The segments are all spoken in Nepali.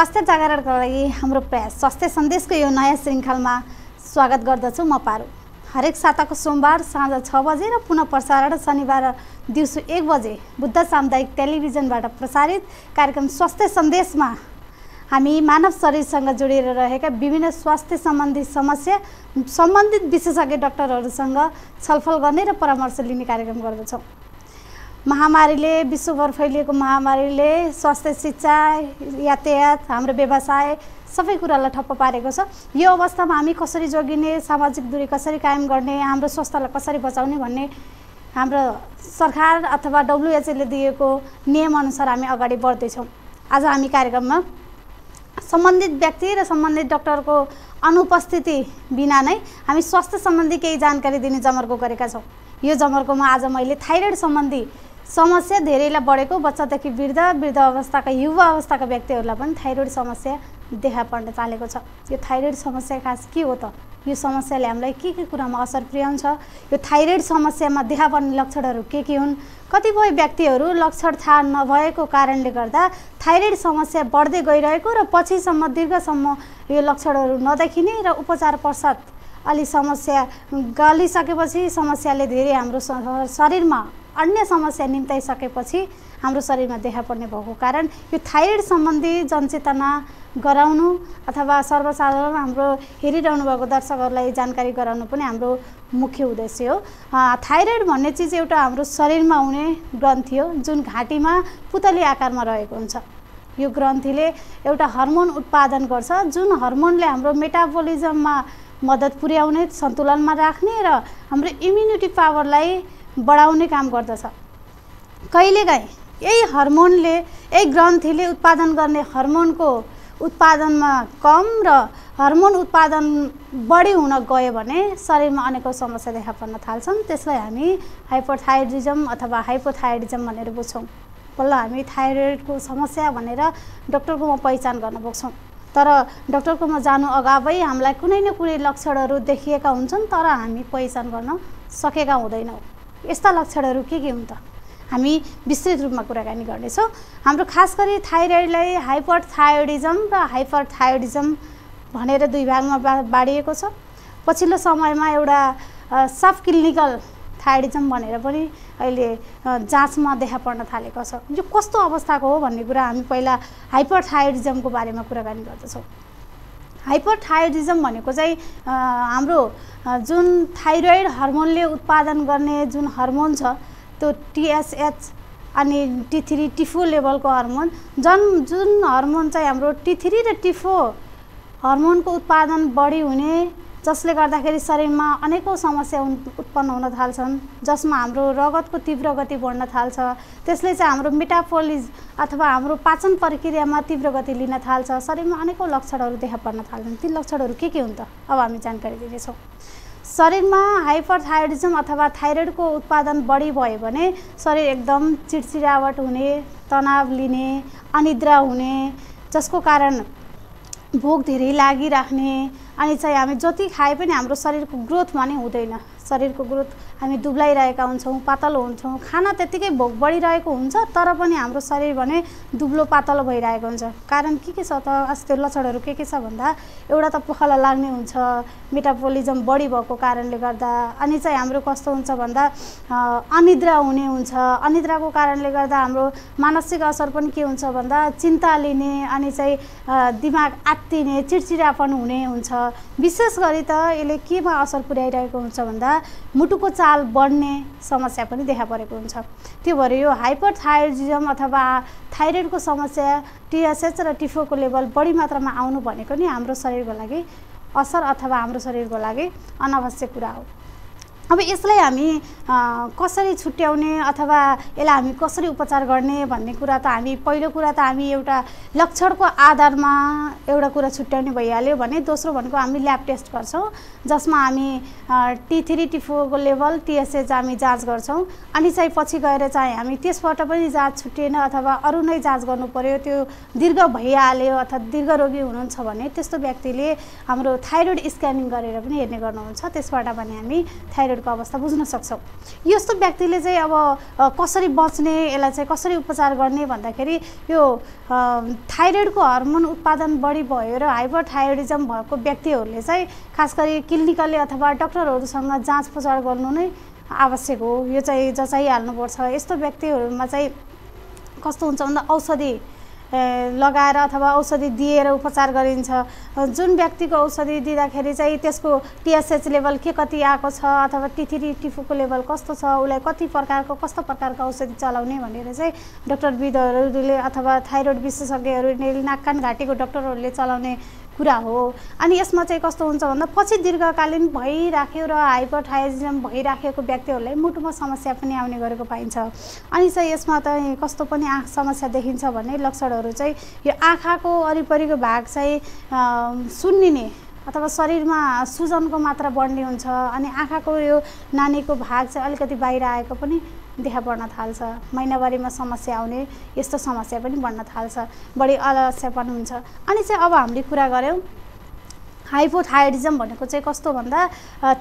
स्वास्थ्य जागरणको लागि हाम्रो प्रयास स्वास्थ्य सन्देशको यो नयाँ श्रृङ्खलमा स्वागत गर्दछु म पारु। हरेक साताको सोमबार साँझ छ बजे र पुनः प्रसारण शनिबार दिउँसो एक बजे बुद्ध सामुदायिक टेलिभिजनबाट प्रसारित कार्यक्रम स्वास्थ्य सन्देशमा हामी मानव शरीरसँग जोडिएर रहेका विभिन्न स्वास्थ्य सम्बन्धी समस्या सम्बन्धित विशेषज्ञ डाक्टरहरूसँग छलफल गर्ने र परामर्श लिने कार्यक्रम गर्दछौँ। महामारीले विश्वभर फैलिएको महामारीले स्वास्थ्य शिक्षा यातायात हाम्रो व्यवसाय सबै कुरालाई ठप्प पारेको छ। यो अवस्थामा हामी कसरी जोगिने सामाजिक दूरी कसरी कायम गर्ने हाम्रो स्वास्थ्यलाई कसरी बचाउने भन्ने हाम्रो सरकार अथवा डब्लुएचओले दिएको नियमअनुसार हामी अगाडि बढ्दैछौँ। आज हामी कार्यक्रममा सम्बन्धित व्यक्ति र सम्बन्धित डक्टरको अनुपस्थिति बिना नै हामी स्वास्थ्य सम्बन्धी केही जानकारी दिने जमर्को गरेका छौँ। यो जमर्कोमा आज मैले थाइरोइड सम्बन्धी समस्या धेरैलाई बढेको बच्चादेखि वृद्ध वृद्ध अवस्थाका युवा अवस्थाका व्यक्तिहरूलाई पनि थाइरोइड समस्या देखा पर्न थालेको छ। यो थाइरोइड समस्या खास के हो त? यो समस्याले हामीलाई के के कुरामा असर पुर्याउँछ? यो थाइरोइड समस्यामा देखा पर्ने लक्षणहरू के के हुन्? कतिपय व्यक्तिहरू लक्षण थाहा नभएको कारणले गर्दा थाइरोइड समस्या बढ्दै गइरहेको र पछिसम्म दीर्घसम्म यो लक्षणहरू नदेखिने र उपचार पश्चात अलि समस्या गलिसकेपछि समस्याले धेरै हाम्रो शरीरमा अन्य समस्या निम्ताइसकेपछि हाम्रो शरीरमा देखा पर्ने भएको कारण यो थाइरोइड सम्बन्धी जनचेतना गराउनु अथवा सर्वसाधारण हाम्रो हेरिरहनु भएको दर्शकहरूलाई जानकारी गराउनु पनि हाम्रो मुख्य उद्देश्य हो। थाइरोइड भन्ने चिज एउटा हाम्रो शरीरमा हुने ग्रन्थि हो जुन घाँटीमा पुतली आकारमा रहेको हुन्छ। यो ग्रन्थीले एउटा हर्मोन उत्पादन गर्छ जुन हर्मोनले हाम्रो मेटाबोलिजममा मद्दत पुर्याउने सन्तुलनमा राख्ने र हाम्रो इम्युनिटी पावरलाई बढाउने काम गर्दछ। कहिलेकाहीँ यही हर्मोनले यही ग्रन्थीले उत्पादन गर्ने हर्मोनको उत्पादनमा कम र हर्मोन उत्पादन बढी हुन गयो भने शरीरमा अनेकौँ समस्या देखा पर्न थाल्छन्। त्यसलाई हामी हाइपोथाइडिजम अथवा हाइपोथाइडिजम भनेर बुझ्छौँ। बल्ल हामी थाइरोइडको समस्या भनेर डक्टरकोमा पहिचान गर्न पुग्छौँ तर डक्टरकोमा जानु अगावै हामीलाई कुनै न कुनै लक्षणहरू देखिएका हुन्छन् तर हामी पहिचान गर्न सकेका हुँदैनौँ। यस्ता लक्षणहरू के के हुन् त? हामी विस्तृत रूपमा कुराकानी गर्नेछौँ। हाम्रो खास गरी थाइरोइडलाई हाइपर थायोडिजम र हाइपर थायोडिजम भनेर दुई भागमा बाँडिएको छ। पछिल्लो समयमा एउटा सब क्लिनिकल थाइडिजम भनेर पनि अहिले जाँचमा देखा पर्न थालेको छ। यो कस्तो अवस्थाको हो भन्ने कुरा हामी पहिला हाइपर थायोडिजमको बारेमा कुराकानी गर्दछौँ। हाइपर थायोडिजम भनेको चाहिँ हाम्रो जुन थाइरोइड हर्मोनले उत्पादन गर्ने जुन हर्मोन छ त्यो टिएसएच अनि टी थ्री टी फोर लेभलको हर्मोन जन जुन हर्मोन चाहिँ हाम्रो टी थ्री र टी फोर हर्मोनको उत्पादन बढी हुने जसले गर्दाखेरि शरीरमा अनेकौँ समस्या उत्पन्न हुन थाल्छन् जसमा हाम्रो रगतको तीव्र गति बढ्न थाल्छ त्यसले चाहिँ हाम्रो मेटापोलिज अथवा हाम्रो पाचन प्रक्रियामा तीव्र गति लिन थाल्छ। शरीरमा अनेकौँ लक्षणहरू देखा पर्न थाल्छन्। ती लक्षणहरू के के हुन् त? अब हामी जानकारी दिनेछौँ। शरीरमा हाइपरथाइरोइडिजम अथवा थाइरोइडको उत्पादन बढी भयो भने शरीर एकदम चिडचिडावट हुने तनाव लिने अनिद्रा हुने जसको कारण भोक धेरै लागिराख्ने अनि चाहिँ हामी जति खाए पनि हाम्रो शरीरको ग्रोथ भने हुँदैन। शरीरको ग्रोथ हामी दुब्लाइरहेका हुन्छौँ पातलो हुन्छौँ। खाना त्यत्तिकै भोक बढिरहेको हुन्छ तर पनि हाम्रो शरीर भने दुब्लो पातलो भइरहेको हुन्छ। कारण के के छ त? अस्ति लक्षणहरू के के छ भन्दा एउटा त पखाला लाग्ने हुन्छ मेटापोलिजम बढी भएको कारणले गर्दा अनि चाहिँ हाम्रो कस्तो हुन्छ भन्दा अनिद्रा हुने हुन्छ। अनिद्राको कारणले गर्दा हाम्रो मानसिक असर पनि के हुन्छ भन्दा चिन्ता लिने अनि चाहिँ दिमाग आत्तिने चिडचिडापन हुने हुन्छ। विशेष गरी त यसले केमा असर पुर्याइरहेको हुन्छ भन्दा मुटुको चाल बढ्ने समस्या पनि देखा परेको हुन्छ। त्यो भएर यो हाइपर थाइरोइडिजम अथवा थाइरोइडको समस्या टिएसएच र टिफोको लेभल बढी मात्रामा आउनु भनेको नि हाम्रो शरीरको लागि असर अथवा हाम्रो शरीरको लागि अनावश्यक कुरा हो। अब यसलाई हामी कसरी छुट्याउने अथवा यसलाई हामी कसरी उपचार गर्ने भन्ने कुरा त हामी पहिलो कुरा त हामी एउटा लक्षणको आधारमा एउटा कुरा छुट्याउने भइहाल्यो भने दोस्रो भनेको हामी ल्याब टेस्ट गर्छौँ जसमा हामी टी थ्री टी फोरको लेभल टिएसएच हामी जाँच गर्छौँ। अनि चाहिँ पछि गएर चाहिँ हामी त्यसबाट पनि जाँच छुट्टिएन अथवा अरू नै जाँच गर्नु पऱ्यो त्यो दीर्घ भइहाल्यो अथवा दीर्घ रोगी हुनुहुन्छ भने त्यस्तो व्यक्तिले हाम्रो थाइरोइड स्क्यानिङ गरेर पनि हेर्ने गर्नुहुन्छ। त्यसबाट पनि हामी थाइरोइड थाइरोइडको अवस्था बुझ्न सक्छौँ। यस्तो व्यक्तिले चाहिँ अब कसरी बच्ने यसलाई चाहिँ कसरी उपचार गर्ने भन्दाखेरि यो थाइरोइडको हर्मोन उत्पादन बढी भयो र हाइपर थाइरोइडिजम भएको व्यक्तिहरूले चाहिँ खास गरी क्लिनिकली अथवा डक्टरहरूसँग जाँच पचार गर्नु नै आवश्यक हो। यो चाहिँ जचाइहाल्नुपर्छ। यस्तो व्यक्तिहरूमा चाहिँ कस्तो हुन्छ भन्दा औषधि लगाएर अथवा औषधि दिएर उपचार गरिन्छ। जुन व्यक्तिको औषधि दिँदाखेरि चाहिँ त्यसको टिएसएच लेभल के कति आएको छ अथवा टी थ्री टी फोरको लेभल कस्तो छ उसलाई कति प्रकारको कस्तो प्रकारको औषधि चलाउने भनेर चाहिँ डक्टर विदहरूले अथवा थाइरोइड विशेषज्ञहरूले नाक कान घाँटीको डक्टरहरूले चलाउने कुरा हो। अनि यसमा चाहिँ कस्तो हुन्छ भन्दा पछि दीर्घकालीन भइराख्यो र हाइपरथाइजिजम भइराखेको व्यक्तिहरूलाई मुटुमा समस्या पनि आउने गरेको पाइन्छ। अनि चाहिँ यसमा त कस्तो पनि आँख समस्या देखिन्छ भन्ने लक्षणहरू चाहिँ यो आँखाको वरिपरिको भाग चाहिँ सुन्निने अथवा शरीरमा सुजनको मात्रा बढ्ने हुन्छ। अनि आँखाको यो नानीको भाग चाहिँ अलिकति बाहिर आएको पनि देखा पर्न थाल्छ। महिनावारीमा समस्या आउने यस्तो समस्या पनि बढ्न थाल्छ। बढी अलस्यपन हुन्छ। अनि चाहिँ अब हामीले कुरा गऱ्यौँ हाइपोथाइडिजम भनेको चाहिँ कस्तो भन्दा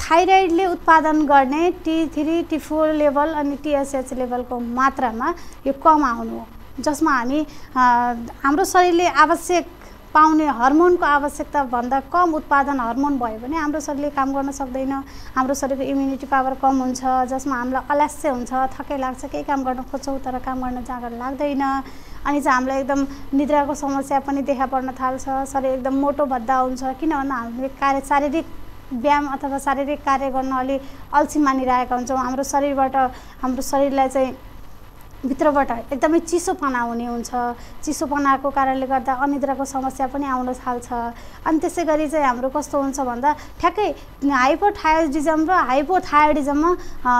थाइरोइडले उत्पादन गर्ने T three T four level अनि टिएसएच लेभलको मात्रामा यो कम आउनु हो। जसमा हामी हाम्रो शरीरले आवश्यक पाउने हर्मोनको आवश्यकताभन्दा कम उत्पादन हर्मोन भयो भने हाम्रो शरीरले काम गर्न सक्दैन। हाम्रो शरीरको इम्युनिटी पावर कम हुन्छ जसमा हामीलाई अलस्य हुन्छ थकै लाग्छ केही काम गर्न खोज्छौँ तर काम गर्न जाँगर लाग्दैन। अनि चाहिँ हामीलाई एकदम निद्राको समस्या पनि देखा पर्न थाल्छ शरीर एकदम मोटो भद्दा हुन्छ किन भन्दा हामीले कार्य शारीरिक व्यायाम अथवा शारीरिक कार्य गर्न अलि अल्छी मानिरहेका हुन्छौँ। हाम्रो शरीरबाट हाम्रो शरीरलाई चाहिँ भित्रबाट एकदमै चिसोपना हुने हुन्छ। चिसोपनाको कारणले गर्दा अनिद्राको समस्या पनि आउन थाल्छ। अनि त्यसै गरी चाहिँ हाम्रो कस्तो हुन्छ भन्दा ठ्याक्कै हाइपोथायोडिजम र हाइपोथायोडिजममा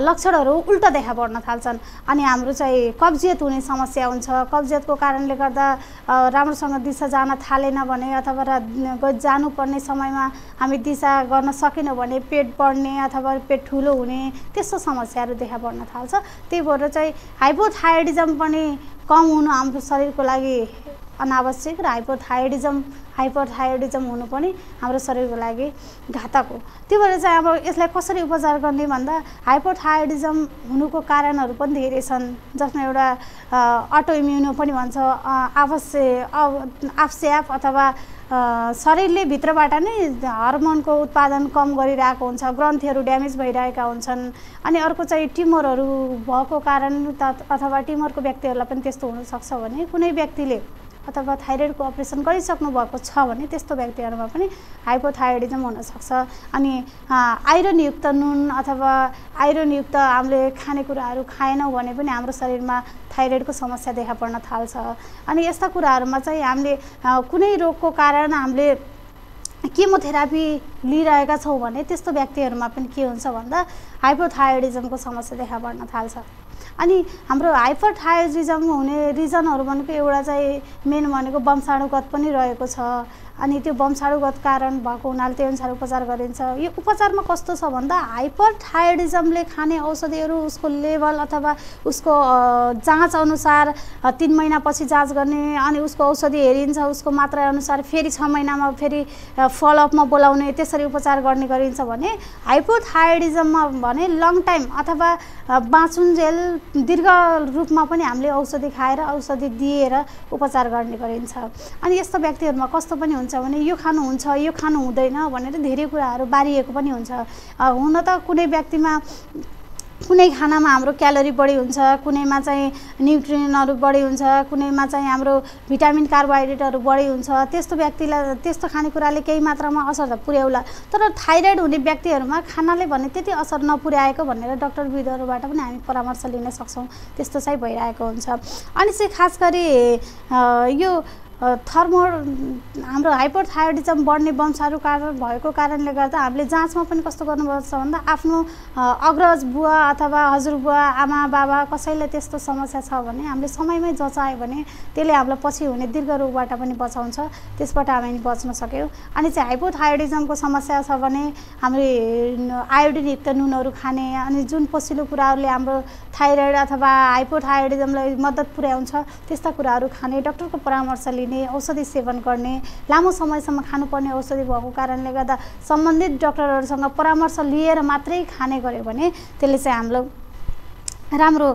लक्षणहरू उल्टा देखा पर्न थाल्छन्। अनि हाम्रो चाहिँ कब्जियत हुने समस्या हुन्छ। कब्जियतको कारणले गर्दा राम्रोसँग दिशा जान थालेन भने अथवा जानुपर्ने समयमा हामी दिशा गर्न सकेनौँ भने पेट बढ्ने अथवा पेट ठुलो हुने त्यस्तो समस्याहरू देखा पर्न थाल्छ। त्यही भएर चाहिँ हाइपोथा थाइरोइडिजम पनि कम हुनु हाम्रो शरीरको लागि अनावश्यक र हाइपोथाइरोइडिजम हाइपरथाइरोइडिजम हुनु पनि हाम्रो शरीरको लागि घातक हो। त्यो भएर चाहिँ अब यसलाई कसरी उपचार गर्ने भन्दा हाइपोथाइरोइडिजम हुनुको कारणहरू पनि धेरै छन् जसमा एउटा अटो इम्युनो पनि भन्छ आवश्यक आफस्याप अथवा शरीरले भित्रबाट नै हर्मोनको उत्पादन कम गरिरहेको हुन्छ ग्रन्थीहरू ड्यामेज भइरहेका हुन्छन् अनि अर्को चाहिँ ट्युमरहरू भएको कारण अथवा ट्युमरको व्यक्तिहरूलाई पनि त्यस्तो हुनसक्छ भने कुनै व्यक्तिले अथवा थाइरोइडको अपरेसन गरिसक्नु भएको छ भने त्यस्तो व्यक्तिहरूमा पनि हाइपोथाइरोइडिजम हुनसक्छ। अनि आइरनयुक्त नुन अथवा आइरनयुक्त हामीले खानेकुराहरू खाएनौँ भने पनि हाम्रो शरीरमा थाइरोइडको समस्या देखा पर्न थाल्छ। अनि यस्ता कुराहरूमा चाहिँ हामीले कुनै रोगको कारण हामीले केमोथेरापी लिइरहेका छौँ भने त्यस्तो व्यक्तिहरूमा पनि के हुन्छ भन्दा हाइपोथाइरोइडिजमको समस्या देखा पर्न थाल्छ। अनि हाम्रो हाइपरथाइरोइडिजम हुने रिजनहरू भनेको एउटा चाहिँ मेन भनेको वंशाणुगत पनि रहेको छ। अनि त्यो वंशाणुगत कारण भएको हुनाले त्यो अनुसार उपचार गरिन्छ। यो उपचारमा कस्तो छ भन्दा हाइपर थाइरोइडिजमले खाने औषधिहरू उसको लेभल अथवा उसको जाँच अनुसार तिन महिनापछि जाँच गर्ने अनि उसको औषधि हेरिन्छ उसको मात्रा अनुसार फेरि छ महिनामा फेरि फलोअपमा बोलाउने त्यसरी उपचार गर्ने गरिन्छ भने हाइपोथाइरोइडिजममा भने लङ टाइम अथवा बाँचुन्जेल दीर्घ रूपमा पनि हामीले औषधि खाएर औषधि दिएर उपचार गर्ने गरिन्छ। अनि यस्तो व्यक्तिहरूमा कस्तो पनि हुन्छ भने यो खानुहुन्छ यो खानु हुँदैन भनेर धेरै कुराहरू बारिएको पनि हुन्छ। हुन त कुनै व्यक्तिमा कुनै खानामा हाम्रो क्यालोरी बढी हुन्छ कुनैमा चाहिँ न्युट्रियनहरू बढी हुन्छ कुनैमा चाहिँ हाम्रो भिटामिन कार्बोहाइड्रेटहरू बढी हुन्छ त्यस्तो व्यक्तिलाई त्यस्तो खानेकुराले केही मात्रामा असर त पुर्याउला। तर थाइरोइड हुने व्यक्तिहरूमा खानाले भने त्यति असर नपुर्याएको भनेर डक्टर विदहरूबाट पनि हामी परामर्श लिन सक्छौँ त्यस्तो चाहिँ भइरहेको हुन्छ। अनि चाहिँ खास गरी यो थर्मो हाम्रो हाइपरथाइरोइडिजम बढ्ने वंशाणु कारण भएको कारणले गर्दा हामीले जाँचमा पनि कस्तो गर्नुपर्छ भन्दा आफ्नो अग्रज बुवा अथवा हजुरबुवा आमा बाबा कसैले त्यस्तो समस्या छ भने हामीले समयमै जचायो भने त्यसले हामीलाई पछि हुने दीर्घ रोगबाट पनि बचाउँछ। त्यसबाट हामी बच्न सक्यौँ। अनि चाहिँ हाइपोथाइरोइडिजमको समस्या छ भने हामीले आयोडिनयुक्त नुनहरू खाने अनि जुन पसिलो कुराहरूले हाम्रो थाइरोइड अथवा हाइपोथाइरोइडिजमलाई मद्दत पुर्याउँछ त्यस्ता कुराहरू खाने डक्टरको परामर्श लिने औषधि सेवन गर्ने लामो समयसम्म खानुपर्ने औषधि भएको कारणले गर्दा सम्बन्धित डक्टरहरूसँग परामर्श लिएर मात्रै खाने गऱ्यो भने त्यसले चाहिँ हाम्रो राम्रो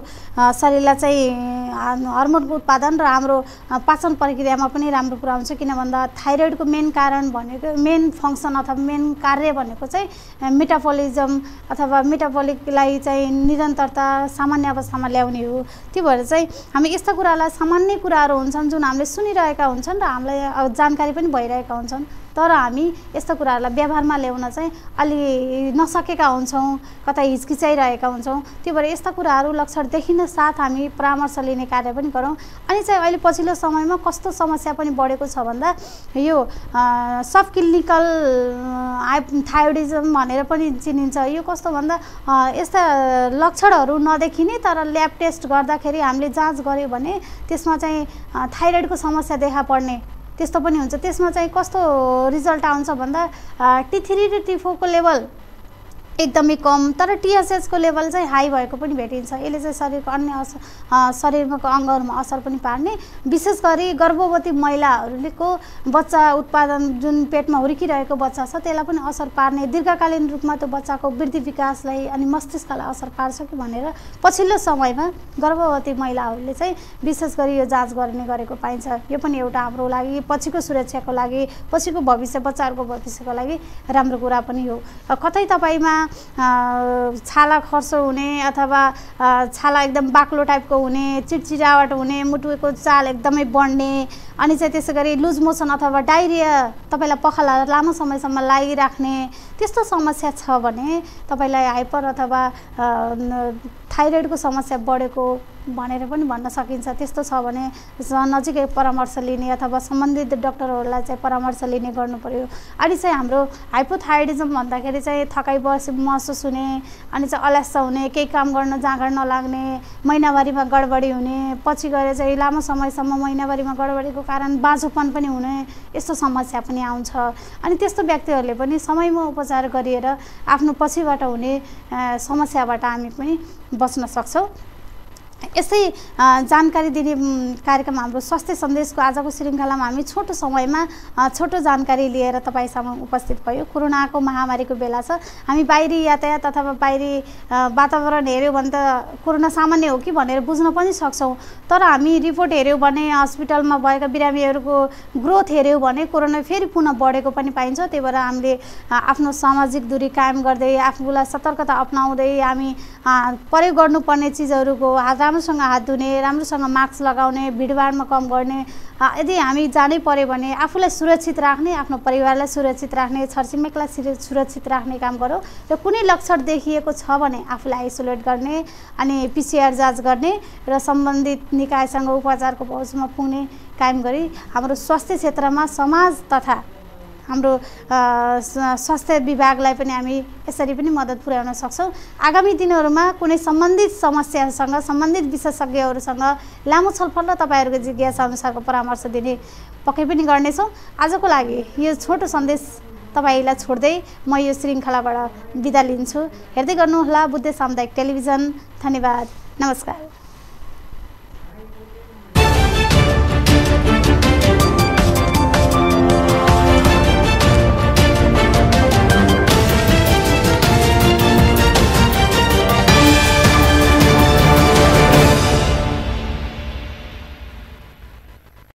शरीरलाई चाहिँ हर्मोनको उत्पादन र हाम्रो पाचन प्रक्रियामा पनि राम्रो पुऱ्याउँछ किन भन्दा थाइरोइडको मेन कारण भनेको मेन फङ्सन अथवा मेन कार्य भनेको चाहिँ मेटापोलिजम अथवा मेटापोलिकलाई चाहिँ निरन्तरता सामान्य अवस्थामा ल्याउने हो। त्यो भएर चाहिँ हामी यस्ता कुरालाई सामान्य कुराहरू हुन्छन् जुन हामीले सुनिरहेका हुन्छन् र हामीलाई जानकारी पनि भइरहेका हुन्छन्। तर हामी यस्तो कुराहरूलाई व्यवहारमा ल्याउन चाहिँ अलि नसकेका हुन्छौँ कतै हिचकिचाइरहेका हुन्छौँ। त्यो भएर यस्ता कुराहरू लक्षण देखिन साथ हामी परामर्श लिने कार्य पनि गरौँ। अनि चाहिँ अहिले पछिल्लो समयमा कस्तो समस्या पनि बढेको छ भन्दा यो सब क्लिनिकल थायोडिजम भनेर पनि चिनिन्छ। यो कस्तो भन्दा यस्ता लक्षणहरू नदेखिने तर ल्याब टेस्ट गर्दाखेरि हामीले जाँच गऱ्यो भने त्यसमा चाहिँ थाइरोइडको समस्या देखा पर्ने। त्यस्तो पनि हुन्छ। त्यसमा चाहिँ कस्तो रिजल्ट आउँछ भन्दा टी थ्री र टी फोरको लेभल एकदमै कम तर टिएसएचको लेभल चाहिँ हाई भएको पनि भेटिन्छ। यसले चाहिँ शरीरको अन्य असर शरीरमा अङ्गहरूमा असर पनि पार्ने। विशेष गरी गर्भवती महिलाहरूको बच्चा उत्पादन जुन पेटमा हुर्किरहेको बच्चा छ त्यसलाई पनि असर पार्ने। दीर्घकालीन रूपमा त्यो बच्चाको वृद्धि विकासलाई अनि मस्तिष्कलाई असर पार्छ कि भनेर पछिल्लो समयमा गर्भवती महिलाहरूले चाहिँ विशेष गरी यो जाँच गर्ने गरेको पाइन्छ। यो पनि एउटा हाम्रो लागि पछिको सुरक्षाको लागि पछिको भविष्य बच्चाहरूको भविष्यको लागि राम्रो कुरा पनि हो। कतै तपाईँमा छाला खर्सो हुने अथवा छाला एकदम बाक्लो टाइपको हुने चिडचिडावट हुने मुटुको चाल एकदमै बढ्ने अनि चाहिँ त्यसै गरी लुज मोसन अथवा डाइरिया तपाईँलाई पखाला लामो समयसम्म लागिराख्ने त्यस्तो समस्या छ भने तपाईँलाई हाइपर अथवा थाइरोइडको समस्या बढेको भनेर पनि भन्न सकिन्छ। त्यस्तो छ भने नजिकै परामर्श लिने अथवा सम्बन्धित डक्टरहरूलाई चाहिँ परामर्श लिने गर्नु पऱ्यो अनि चाहिँ हाम्रो हाइपोथाइडिजम भन्दाखेरि चाहिँ थकाइ बस महसुस हुने अनि चाहिँ अल्यास हुने केही काम गर्न जाँगर नलाग्ने महिनावारीमा गडबडी हुने पछि गएर चाहिँ लामो समयसम्म महिनावारीमा गडबडीको कारण बाँझोपन पनि हुने यस्तो समस्या पनि आउँछ। अनि त्यस्तो व्यक्तिहरूले पनि समयमा उपचार गरिएर आफ्नो पछिबाट हुने समस्याबाट हामी पनि बच्न सक्छौँ। यस्तै जानकारी दिने कार्यक्रम हाम्रो स्वास्थ्य सन्देशको आजको श्रृङ्खलामा हामी छोटो समयमा छोटो जानकारी लिएर तपाईँसँग उपस्थित भयो। कोरोनाको महामारीको बेला छ। हामी बाहिरी यातायात अथवा बाहिरी वातावरण हेऱ्यौँ भने त कोरोना सामान्य हो कि भनेर बुझ्न पनि सक्छौँ। तर हामी रिपोर्ट हेऱ्यौँ भने हस्पिटलमा भएका बिरामीहरूको ग्रोथ हेऱ्यौँ भने कोरोना फेरि पुनः बढेको पनि पाइन्छ। त्यही भएर हामीले आफ्नो सामाजिक दूरी कायम गर्दै आफूलाई सतर्कता अप्नाउँदै हामी प्रयोग गर्नुपर्ने चिजहरूको राम्रोसँग हात धुने राम्रोसँग मास्क लगाउने भिडभाडमा कम गर्ने यदि हामी जानै पऱ्यो भने आफूलाई सुरक्षित राख्ने आफ्नो परिवारलाई सुरक्षित राख्ने छरछिमेकलाई सुरक्षित राख्ने काम गरौँ र कुनै लक्षण देखिएको छ भने आफूलाई आइसोलेट गर्ने अनि पिसिआर जाँच गर्ने र सम्बन्धित निकायसँग उपचारको पहुँचमा पुग्ने कायम गरी हाम्रो स्वास्थ्य क्षेत्रमा समाज तथा हाम्रो स्वास्थ्य विभागलाई पनि हामी यसरी पनि मद्दत पुर्याउन सक्छौँ। आगामी दिनहरूमा कुनै सम्बन्धित समस्यासँग सम्बन्धित विशेषज्ञहरूसँग लामो छलफल र तपाईँहरूको जिज्ञासा अनुसारको परामर्श दिने पक्कै पनि गर्नेछौँ। आजको लागि यो छोटो सन्देश तपाईँलाई छोड्दै म यो श्रृङ्खलाबाट बिदा लिन्छु। हेर्दै गर्नुहोला बुद्ध सामुदायिक टेलिभिजन। धन्यवाद। नमस्कार।